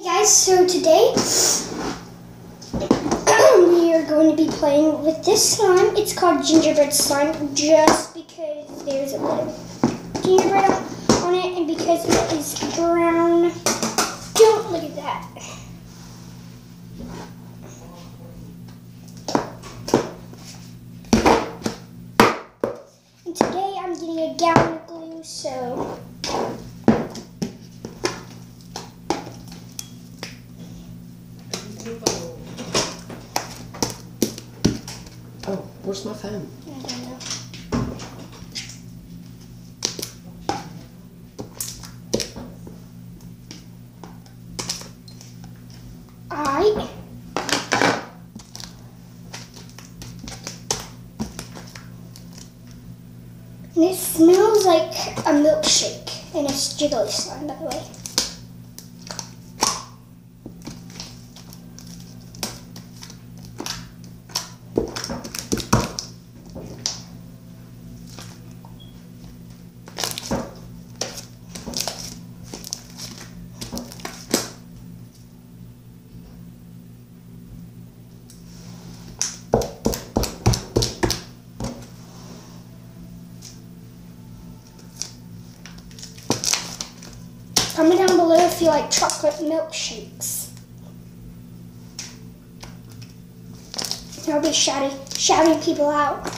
Hey guys, so today we are going to be playing with this slime. It's called gingerbread slime just because there's a bit of gingerbread on it and because it is brown. Don't look at that. And today I'm getting a gallon of glue, so where's my phone? I don't know. And it smells like a milkshake and it's jiggly slime by the way. Comment down below if you like chocolate milkshakes. I'll be shouting, shouting people out.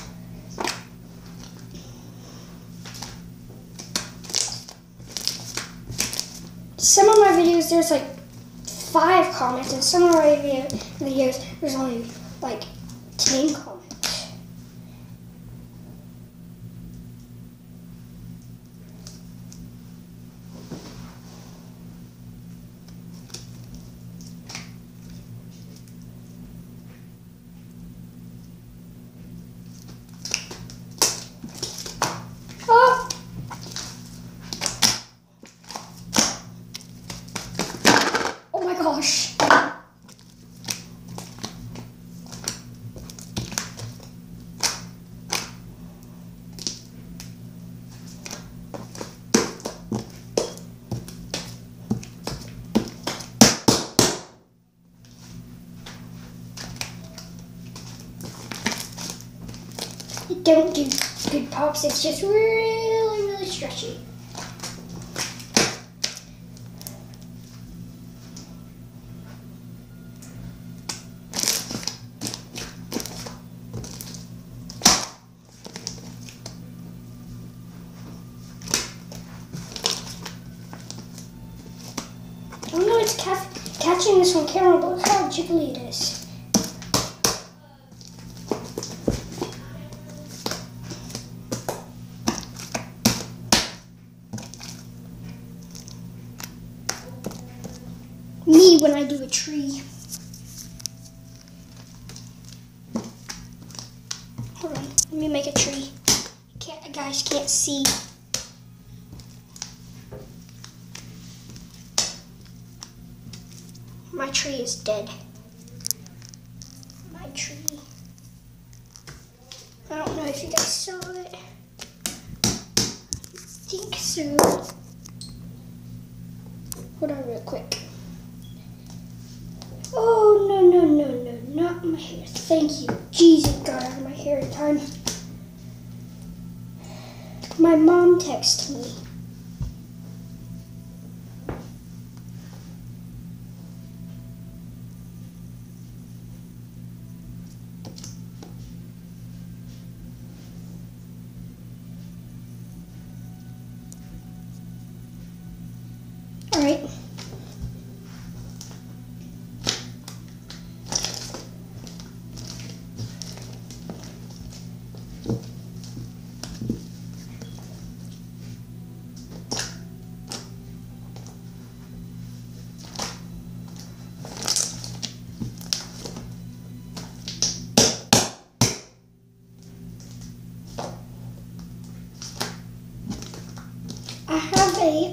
Some of my videos, there's like five comments, and some of my videos, there's only like 10 comments. Oh! Oh my gosh. It don't do good pops, it's just really, really stretchy. Oh I don't know it's ca- catching this on camera, but look how jiggly it is. When I do a tree. Hold on, let me make a tree. Can't, guys can't see. My tree is dead. My tree. I don't know if you guys saw it. I think so. Hold on real quick. Oh, no, no, no, no, not my hair. Thank you. Jesus, got out of my hair in time. My mom texted me.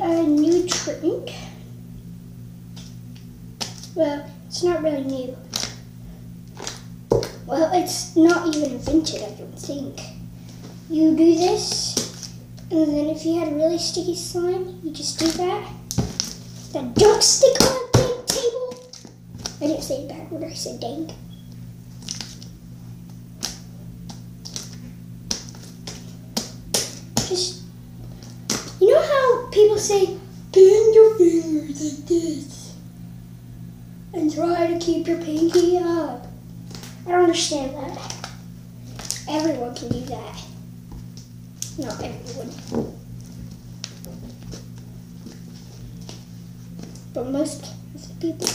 A, new trick. Well, it's not really new. Well, it's not even invented, I don't think. You do this, and then if you had really sticky slime, you just do that. Then don't stick on a big say a bad word. I said dang. Just, you know how people say, bend your fingers like this and try to keep your pinky up. I don't understand that. Everyone can do that. Not everyone. But most people.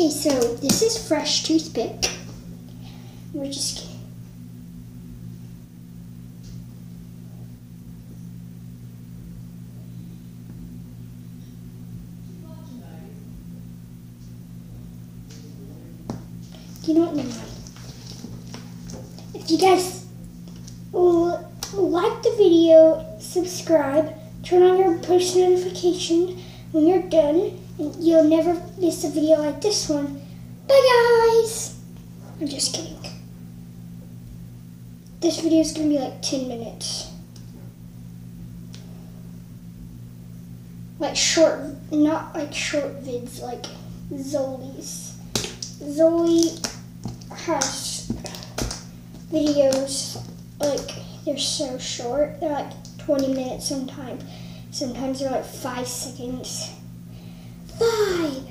Okay, so this is fresh toothpick. We're just kidding. You know what? If you guys like the video, subscribe, turn on your post notification when you're done, you'll never miss a video like this one. Bye, guys! I'm just kidding. This video is gonna be like 10 minutes. Like short, not like short vids, like Zoli's. Zoe has videos like they're so short. They're like 20 minutes sometimes. Sometimes they're like five seconds. Five,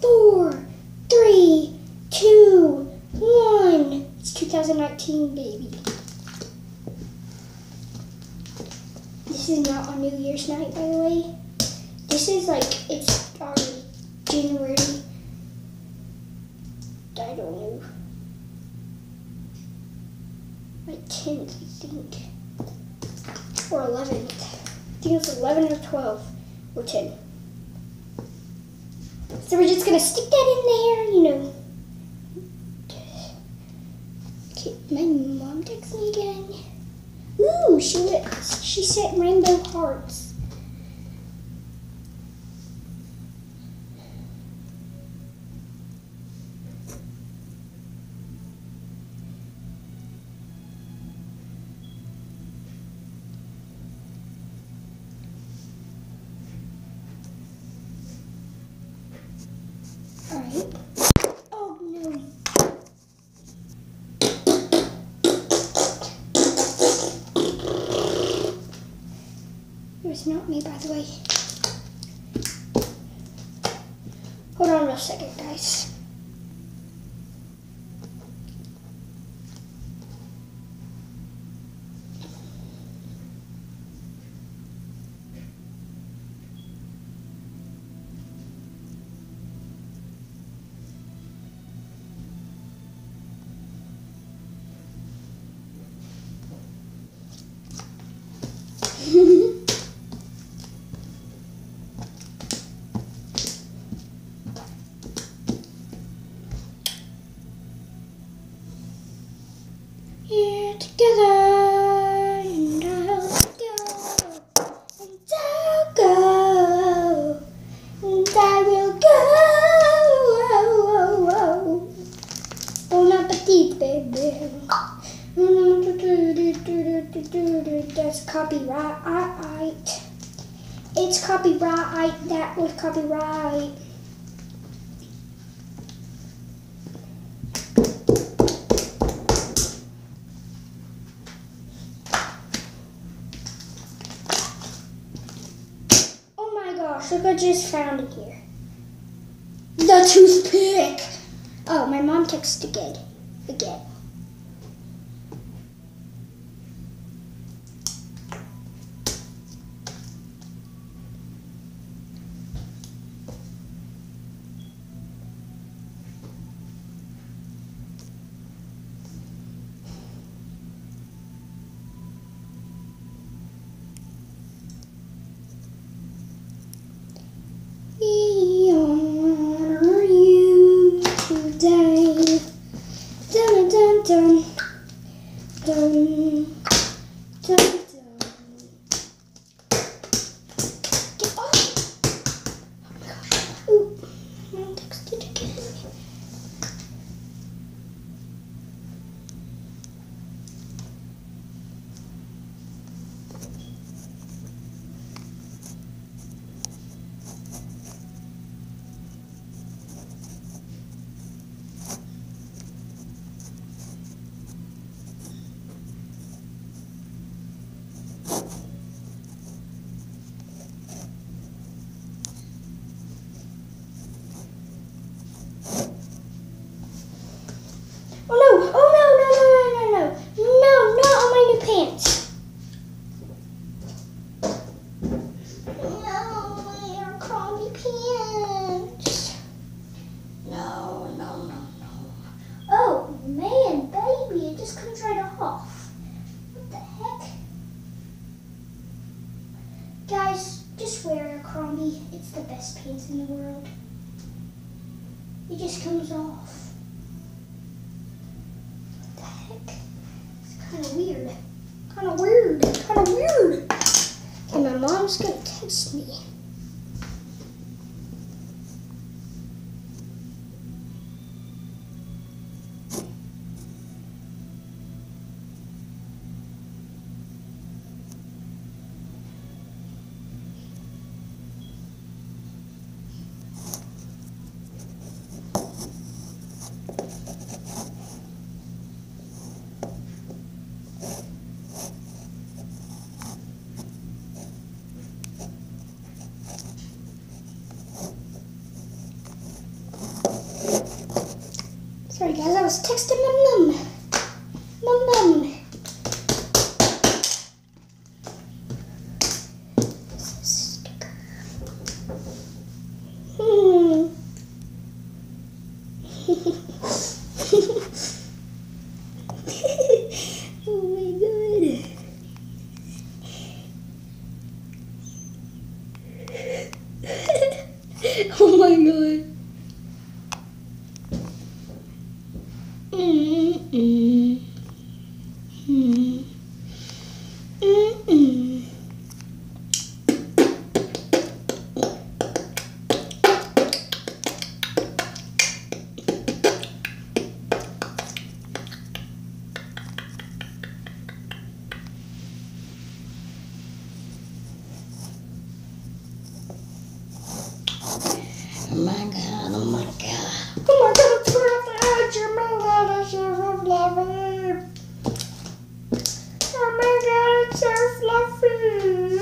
four, three, two, one. It's 2019, baby. This is not on New Year's night, by the way. This is like it's already January. I don't know. Like 10th, I think. Or 11th. I think it's 11 or 12 or 10. So we're just gonna stick that in there, you know. Okay, my mom texts me again. Ooh, she she sent rainbow hearts. It was not me, by the way. Hold on a second, guys. Here together, and I'll go, and I'll go, and I will go. Oh, bon appetit, baby. That's copyright. It's copyright. That was copyright. Oh my gosh, look what I just found here. The toothpick. Oh, my mom texted again. Again. dun, dun. No, no, no, no. Oh, man, baby, it just comes right off. What the heck? Guys, just wear Abercrombie. It's the best pants in the world. It just comes off. What the heck? It's kind of weird. Kind of weird. Kind of weird. And my mom's going to text me. Sorry guys, I Oh my god, it's so fluffy!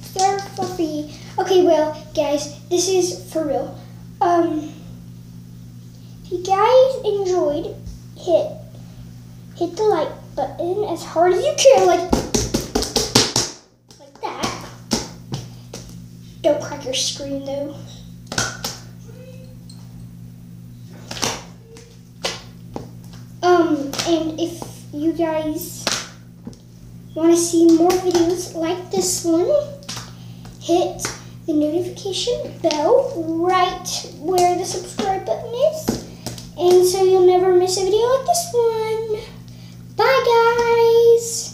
So fluffy. Okay, well, guys, this is for real. Um, if you guys enjoyed, hit hit the like button as hard as you can, like like that. Don't crack your screen though. And if you guys want to see more videos like this one, hit the notification bell right where the subscribe button is. And so you'll never miss a video like this one. Bye, guys.